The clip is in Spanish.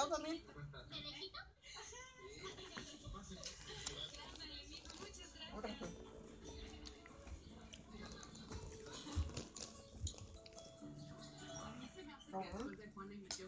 pegado también. Otra pues. Ajá.